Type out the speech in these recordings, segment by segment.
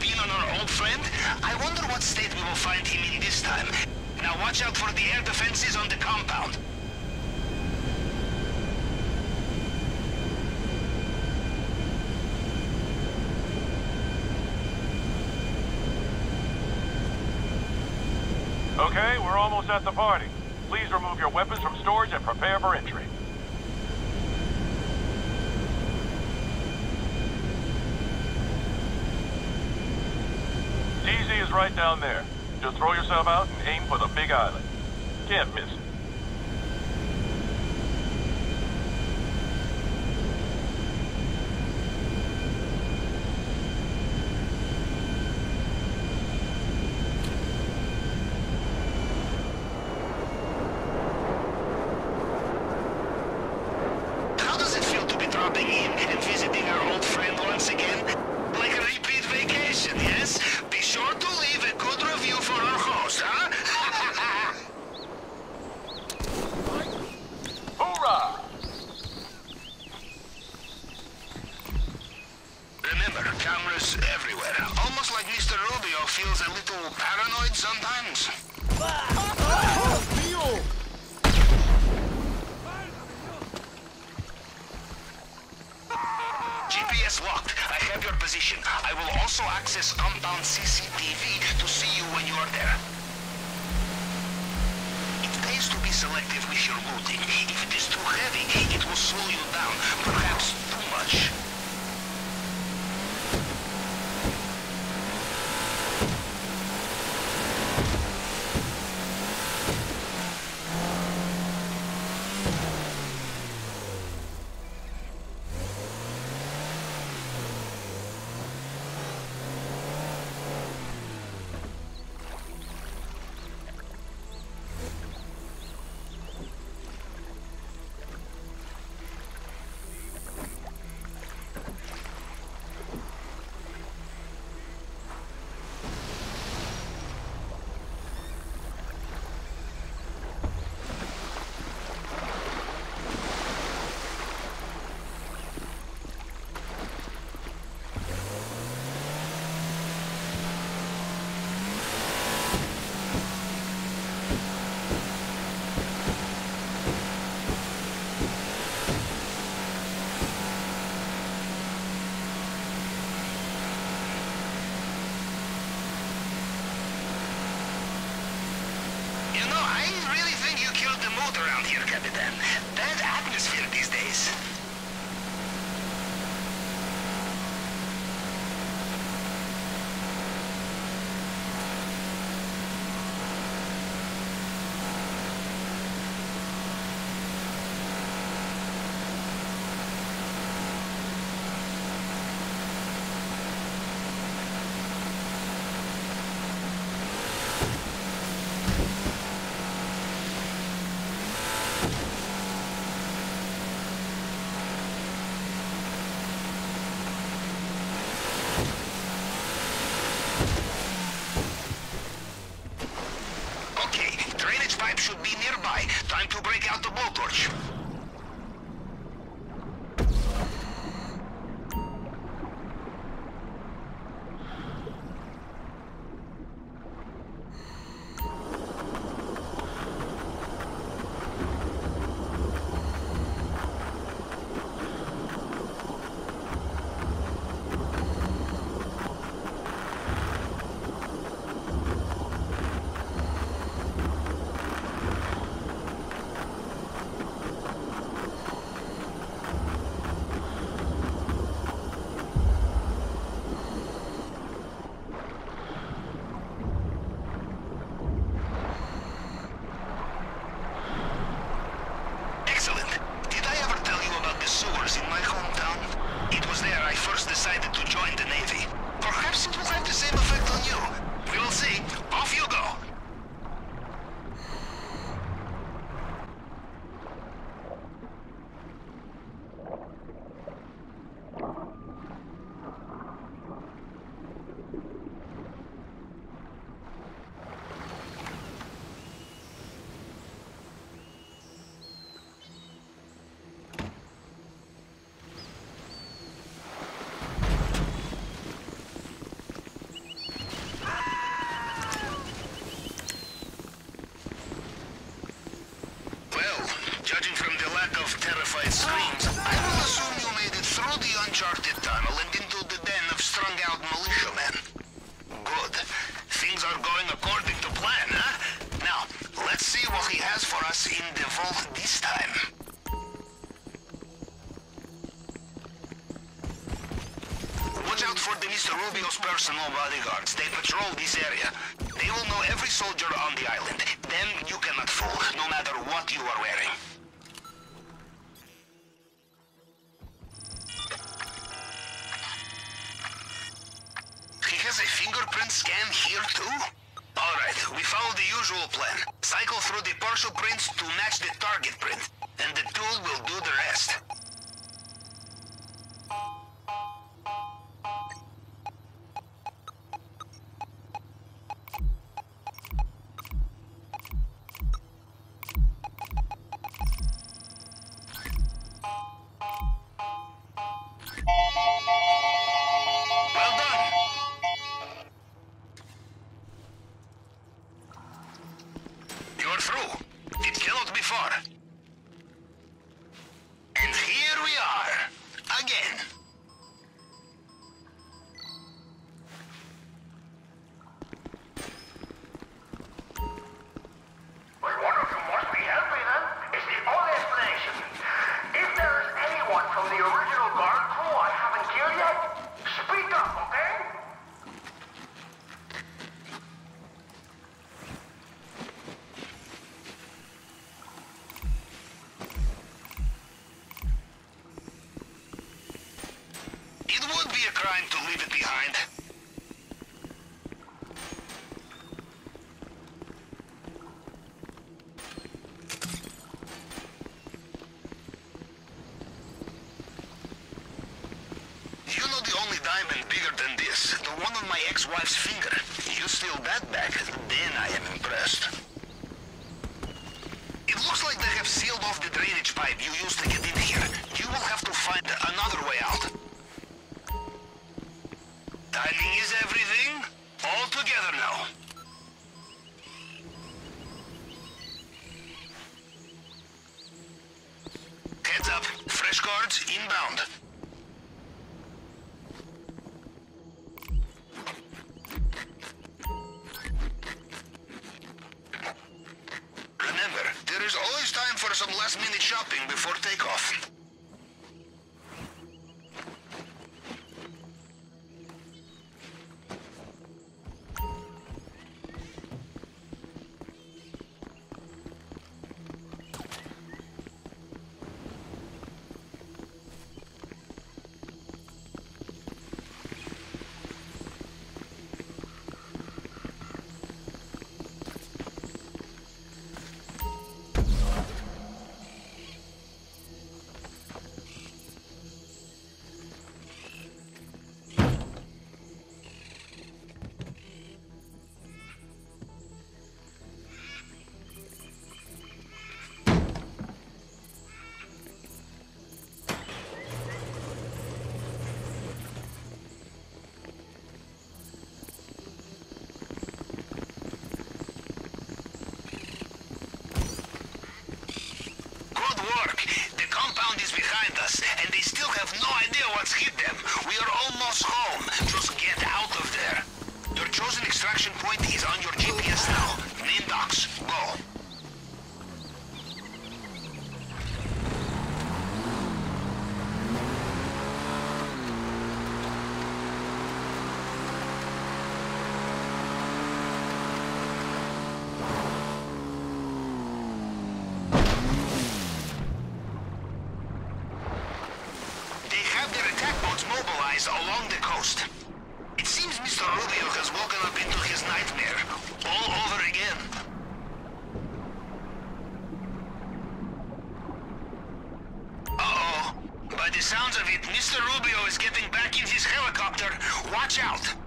in on our old friend? I wonder what state we will find him in this time. Now watch out for the air defenses on the compound. Okay, we're almost at the party. Please remove your weapons from storage and prepare for entry. DZ is right down there. Just throw yourself out and aim for the big island. Can't miss it. How does it feel to be dropping in and visiting our old friend once again? Like a repeat vacation, yes? Be sure to leave a good review for our host, huh? Hoorah! Remember, cameras everywhere. Almost like Mr. Rubio feels a little paranoid sometimes. GPS locked. I have your position. I will also access compound CCTV to see you when you are there. It pays to be selective with your looting. If it is too heavy, it will slow you down. Mood around here, Capitan. Bad atmosphere these days. Okay, drainage pipe should be nearby. Time to break out the blowtorch. Excellent. Did I ever tell you about the sewers in my hometown? It was there I first decided to join the Navy. Perhaps it will have the same effect on you. We will see. Off you go. Terrified screams, I will assume you made it through the uncharted tunnel and into the den of strung-out militiamen. Good. Things are going according to plan, huh? Now, let's see what he has for us in the vault this time. Watch out for the Mr. Rubio's personal bodyguards. They patrol this area. They will know every soldier on the island. Them you cannot fool, no matter what you are wearing. Scan here too? Alright, we follow the usual plan. Cycle through the partial prints to match the target print. And the tool will do the through. It cannot be far. And here we are. Again. Crime to leave it behind. You know the only diamond bigger than this, the one on my ex-wife's finger. You steal that back, then I am impressed. It looks like they have sealed off the drainage pipe you used to get in here. You will have to find another way out. Guards inbound. Have no idea what's hit them. We are almost home. Just get out of there. Your chosen extraction point is on your GPS now. Main docks. Go. They have their attack boats mobilized along the coast. It seems Mr. Rubio has woken up into his nightmare. All over again. Uh-oh. By the sounds of it, Mr. Rubio is getting back in his helicopter. Watch out!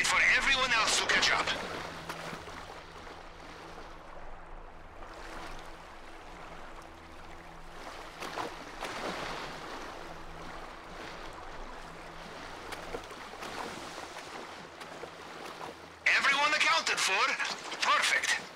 Wait for everyone else to catch up. Everyone accounted for? Perfect.